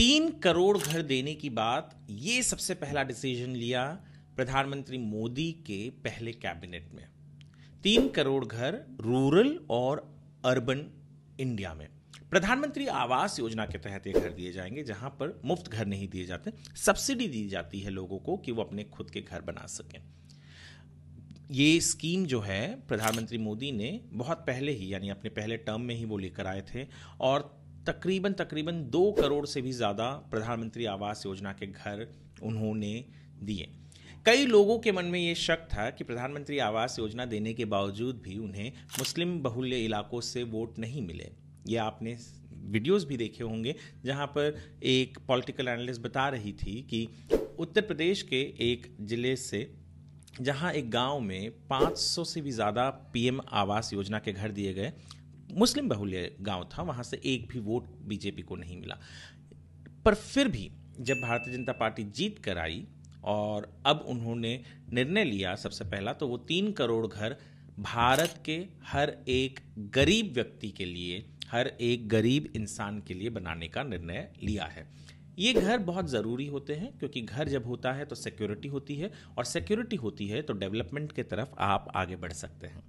तीन करोड़ घर देने की बात, ये सबसे पहला डिसीज़न लिया प्रधानमंत्री मोदी के पहले कैबिनेट में। तीन करोड़ घर रूरल और अर्बन इंडिया में। प्रधानमंत्री आवास योजना के तहत ये घर दिए जाएँगे, जहाँ पर मुफ़्त घर नहीं दिए जाते सब्सिडी दी जाती है लोगों को कि वो अपने खुद के घर बना सकें। ये स्कीम जो है, प्रधानमंत्री मोदी ने बहुत पहले ही, यानी अपने पहले टर्म में ही वो लेकर आए थे, और तकरीबन तकरीबन दो करोड़ से भी ज़्यादा प्रधानमंत्री आवास योजना के घर उन्होंने दिए। कई लोगों के मन में ये शक था कि प्रधानमंत्री आवास योजना देने के बावजूद भी उन्हें मुस्लिम बहुल्य इलाकों से वोट नहीं मिले। ये आपने वीडियोस भी देखे होंगे, जहाँ पर एक पॉलिटिकल एनालिस्ट बता रही थी कि उत्तर प्रदेश के एक ज़िले से, जहाँ एक गाँव में 500 से भी ज़्यादा पीएम आवास योजना के घर दिए गए मुस्लिम बहुल्य गाँव था, वहाँ से एक भी वोट बीजेपी को नहीं मिला। पर फिर भी जब भारतीय जनता पार्टी जीत कर आई और अब उन्होंने निर्णय लिया सबसे पहला तो वो तीन करोड़ घर भारत के हर एक गरीब व्यक्ति के लिए, हर एक गरीब इंसान के लिए बनाने का निर्णय लिया है। ये घर बहुत ज़रूरी होते हैं, क्योंकि घर जब होता है तो सिक्योरिटी होती है, और सिक्योरिटी होती है तो डेवलपमेंट की तरफ़ आप आगे बढ़ सकते हैं।